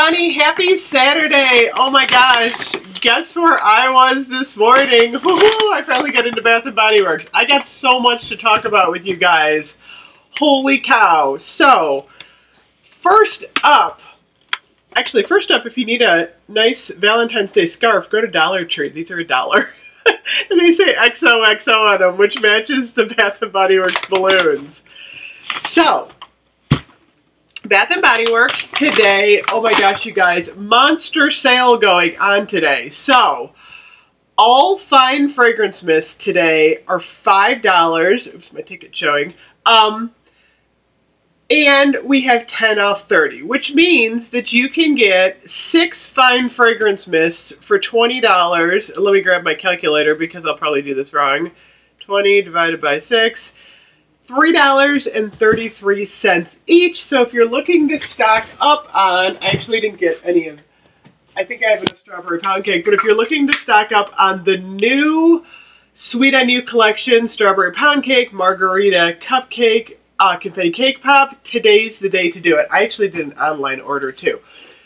Bonnie, happy Saturday. Oh my gosh, guess where I was this morning? I finally got into Bath & Body Works. I got so much to talk about with you guys. Holy cow. So, first up, actually first up, if you need a nice Valentine's Day scarf, go to Dollar Tree. These are a dollar. and they say XOXO on them, which matches the Bath & Body Works balloons. So, Bath & Body Works today, oh my gosh, you guys, monster sale going on today. So, all fine fragrance mists today are $5. Oops, my ticket showing. Um, and we have 10 off 30, which means that you can get six fine fragrance mists for $20. Let me grab my calculator because I'll probably do this wrong. 20 divided by 6 $3.33 each. So if you're looking to stock up on, I actually didn't get any of, I think I have a strawberry pound cake, but if you're looking to stock up on the new Sweet on You collection, strawberry pound cake, margarita cupcake, uh, confetti cake pop, today's the day to do it. I actually did an online order too.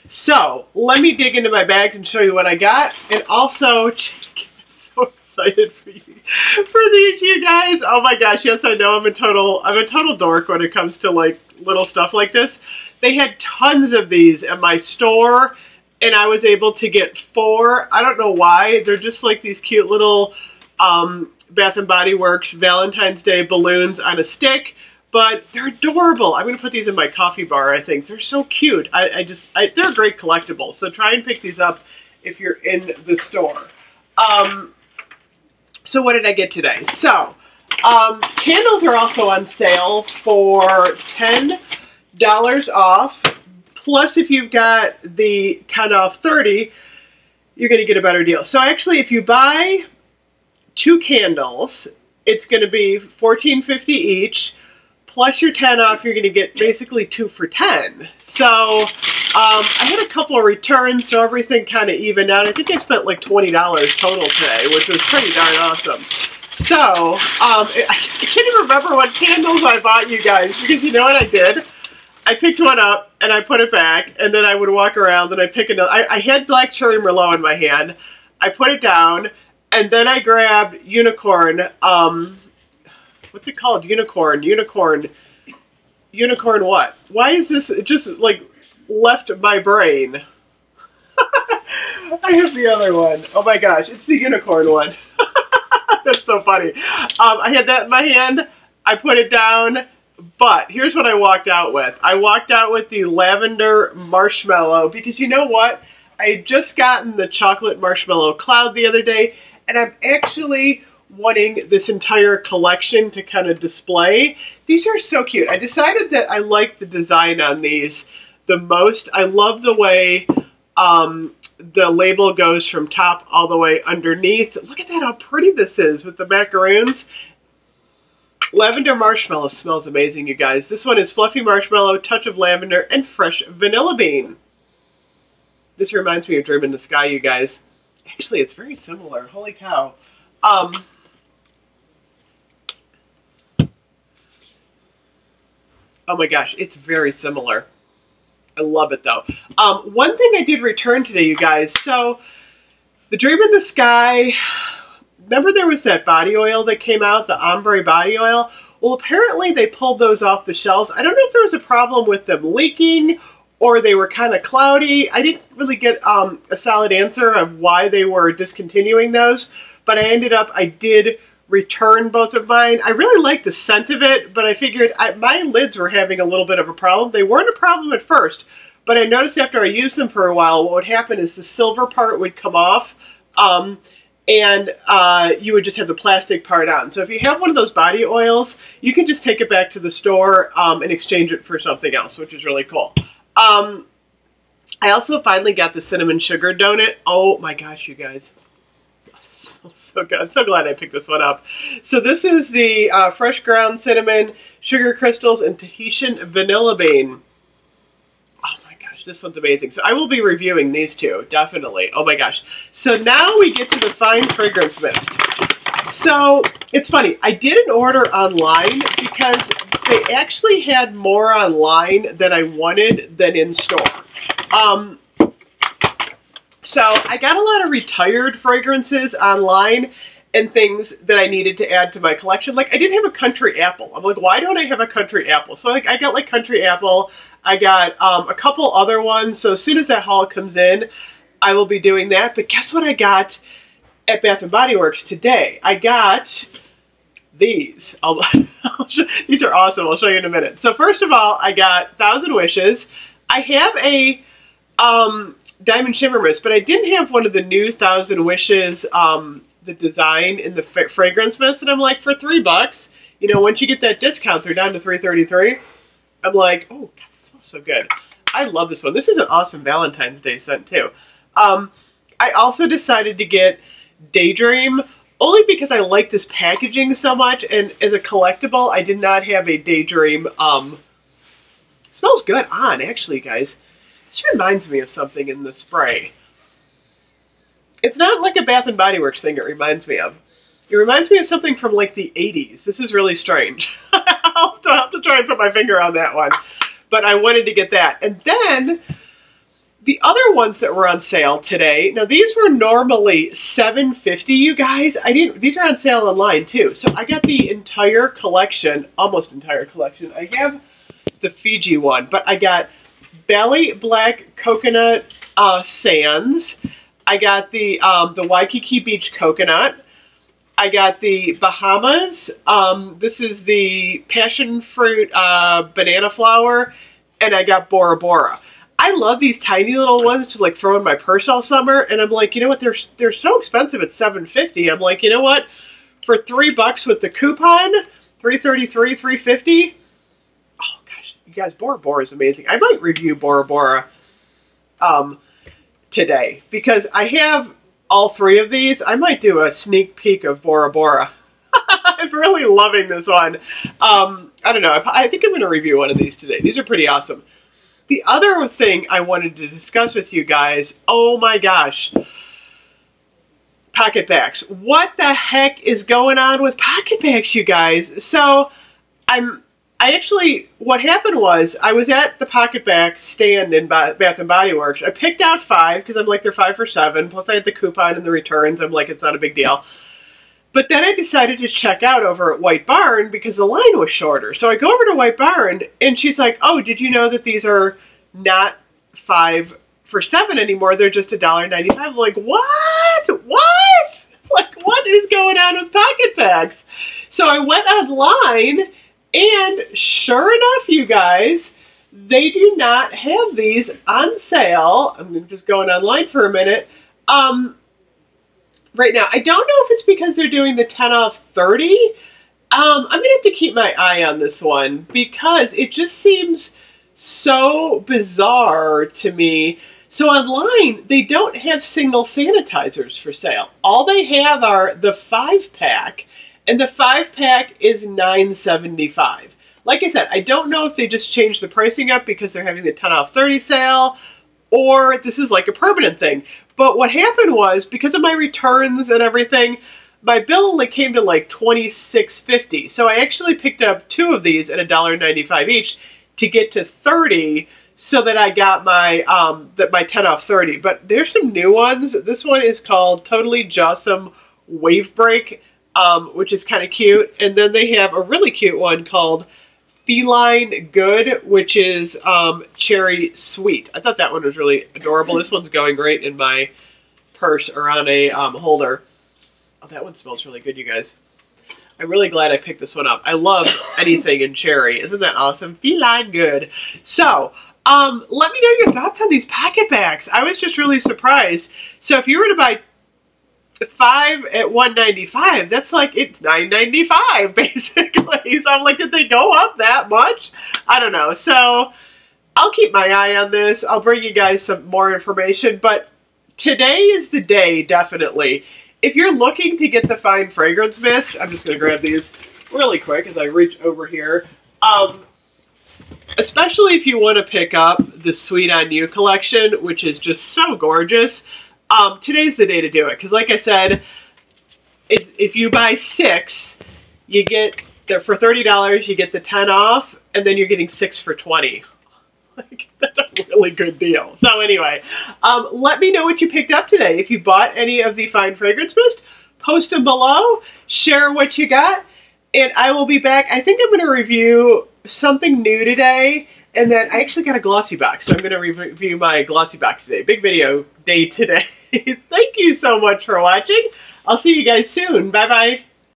So let me dig into my bags and show you what I got. And also, so excited for you for these, you guys. Oh my gosh, yes, I know I'm a total, I'm a total dork when it comes to like little stuff like this. They had tons of these at my store and I was able to get four. I don't know why. They're just like these cute little um, Bath & Body Works Valentine's Day balloons on a stick but they're adorable. I'm going to put these in my coffee bar, I think. They're so cute. I, I just, I, they're great collectibles. So try and pick these up if you're in the store. Um, so what did I get today? So, um, candles are also on sale for $10 off. Plus, if you've got the 10 off 30, you're going to get a better deal. So actually, if you buy two candles, it's going to be $14.50 each. Plus your 10 off, you're going to get basically two for 10. So um, I had a couple of returns, so everything kind of evened out. I think I spent like $20 total today, which was pretty darn awesome. So, um, I can't even remember what candles I bought you guys, because you know what I did? I picked one up, and I put it back, and then I would walk around, and I pick another. I, I had Black Cherry Merlot in my hand. I put it down, and then I grabbed Unicorn, um, what's it called? Unicorn, Unicorn, Unicorn what? Why is this, just, like, left my brain. I have the other one. Oh my gosh, it's the unicorn one. That's so funny. Um, I had that in my hand. I put it down. But here's what I walked out with. I walked out with the lavender marshmallow because you know what? I had just gotten the chocolate marshmallow cloud the other day and I'm actually wanting this entire collection to kind of display. These are so cute. I decided that I like the design on these the most. I love the way um, the label goes from top all the way underneath. Look at that, how pretty this is with the macaroons. Lavender marshmallow smells amazing, you guys. This one is fluffy marshmallow, touch of lavender, and fresh vanilla bean. This reminds me of Dream in the Sky, you guys. Actually, it's very similar. Holy cow. Um, oh my gosh, it's very similar. I love it though. Um, one thing I did return today, you guys. So, the Dream in the Sky. Remember there was that body oil that came out, the ombre body oil? Well, apparently they pulled those off the shelves. I don't know if there was a problem with them leaking or they were kind of cloudy. I didn't really get um, a solid answer of why they were discontinuing those, but I ended up, I did return both of mine. I really like the scent of it, but I figured I, my lids were having a little bit of a problem. They weren't a problem at first, but I noticed after I used them for a while, what would happen is the silver part would come off, um, and uh, you would just have the plastic part on. So if you have one of those body oils, you can just take it back to the store um, and exchange it for something else, which is really cool. Um, I also finally got the cinnamon sugar donut. Oh my gosh, you guys smells so good. I'm so glad I picked this one up. So this is the uh, fresh ground cinnamon, sugar crystals, and Tahitian vanilla bean. Oh my gosh, this one's amazing. So I will be reviewing these two, definitely. Oh my gosh. So now we get to the fine fragrance mist. So it's funny, I did an order online because they actually had more online than I wanted than in store. Um, so I got a lot of retired fragrances online and things that I needed to add to my collection. Like I didn't have a country apple. I'm like, why don't I have a country apple? So like I got like country apple. I got um, a couple other ones. So as soon as that haul comes in, I will be doing that. But guess what I got at Bath & Body Works today? I got these. These are awesome. I'll show you in a minute. So first of all, I got Thousand Wishes. I have a um, Diamond Shimmer Mist, but I didn't have one of the new Thousand Wishes, um, the design in the fragrance mist, and I'm like, for three bucks, you know, once you get that discount, they're down to 333 I'm like, oh, God, smells so good. I love this one. This is an awesome Valentine's Day scent, too. Um, I also decided to get Daydream, only because I like this packaging so much, and as a collectible, I did not have a Daydream, um, smells good on, actually, guys. This reminds me of something in the spray. It's not like a Bath & Body Works thing it reminds me of. It reminds me of something from like the 80s. This is really strange. I'll have to try and put my finger on that one. But I wanted to get that. And then the other ones that were on sale today, now these were normally 750 you guys. I didn't these are on sale online too. So I got the entire collection, almost entire collection. I have the Fiji one, but I got Bali Black Coconut uh, Sands. I got the um, the Waikiki Beach Coconut. I got the Bahamas. Um, this is the passion fruit uh, banana flower. And I got Bora Bora. I love these tiny little ones to like throw in my purse all summer. And I'm like, you know what? They're, they're so expensive at 750 I'm like, you know what? For three bucks with the coupon, 333 350 Oh gosh, you guys, Bora Bora is amazing. I might review Bora Bora um, today because I have all three of these. I might do a sneak peek of Bora Bora. I'm really loving this one. Um, I don't know. I think I'm going to review one of these today. These are pretty awesome. The other thing I wanted to discuss with you guys, oh my gosh, PocketBacs. What the heck is going on with PocketBacs, you guys? So, I'm I actually, what happened was, I was at the PocketBac stand in Bath and Body Works. I picked out five, because I'm like, they're five for seven, plus I had the coupon and the returns. I'm like, it's not a big deal. But then I decided to check out over at White Barn because the line was shorter. So I go over to White Barn, and she's like, oh, did you know that these are not five for seven anymore? They're just $1.95. I'm like, what? What? Like, what is going on with PocketBacs? So I went online and sure enough, you guys, they do not have these on sale. I'm just going online for a minute. Um, right now, I don't know if it's because they're doing the 10 off 30. Um, I'm going to have to keep my eye on this one because it just seems so bizarre to me. So online, they don't have single sanitizers for sale. All they have are the five pack and the five pack is $9.75. Like I said, I don't know if they just changed the pricing up because they're having the 10 off 30 sale or this is like a permanent thing. But what happened was because of my returns and everything, my bill only came to like $26.50. So I actually picked up two of these at $1.95 each to get to 30 so that I got my um that my 10 off 30. But there's some new ones. This one is called Totally Jawsome Wave Break um, which is kind of cute. And then they have a really cute one called Feline Good, which is um, Cherry Sweet. I thought that one was really adorable. This one's going great in my purse or on a um, holder. Oh, that one smells really good, you guys. I'm really glad I picked this one up. I love anything in cherry. Isn't that awesome? Feline Good. So, um, let me know your thoughts on these PocketBacs. I was just really surprised. So if you were to buy five at 195 that's like it's 995 basically. So i'm like did they go up that much? I don't know. So i'll keep my eye on this. I'll bring you guys some more information. But today is the day definitely. If you're looking to get the fine fragrance mist i'm just going to grab these really quick as i reach over here. Um especially if you want to pick up the sweet on you collection which is just so gorgeous um, today's the day to do it because, like I said, if you buy six, you get that for $30 you get the 10 off and then you're getting six for 20. Like, that's a really good deal. So anyway, um, let me know what you picked up today. If you bought any of the Fine Fragrance Mist, post them below, share what you got, and I will be back. I think I'm going to review something new today, and then I actually got a glossy box, so I'm going to review my glossy box today. Big video day today. Thank you so much for watching. I'll see you guys soon. Bye-bye.